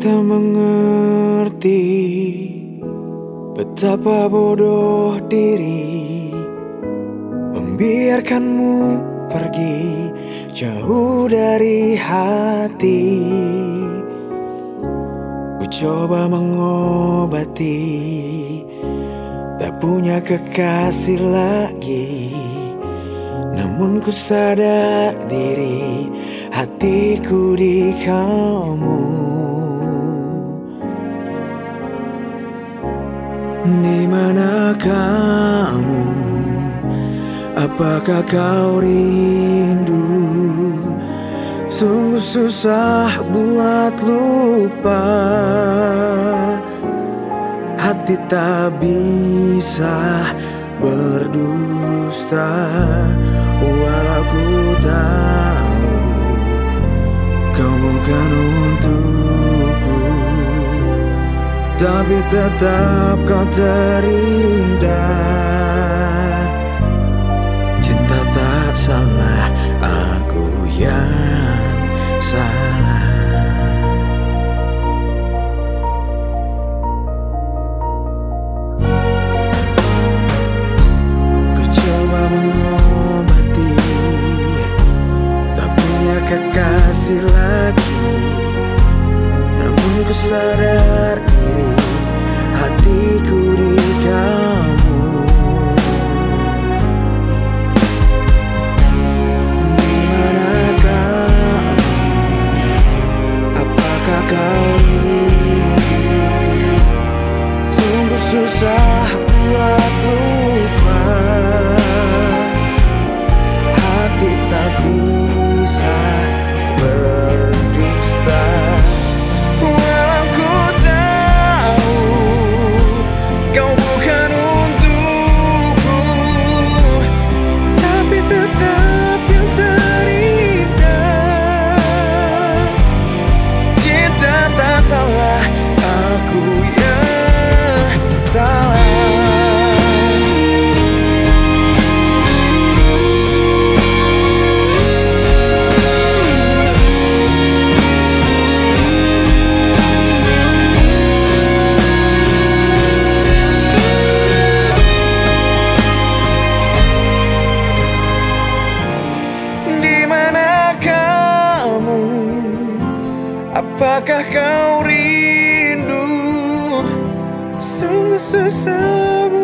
tak mengerti Betapa bodoh diri Membiarkanmu pergi Jauh dari hati. Ku coba mengobati Tak punya kekasih lagi. Namun ku sadar diri Hatiku di kamu Di mana kamu? Apakah kau rindu? Sungguh susah buat lupa Hati tak bisa berdusta Walau ku tahu Kau bukan untukku Tapi tetap kau terindah. Cinta tak salah Aku yang salah Apakah kau rindu? Sungguh lupa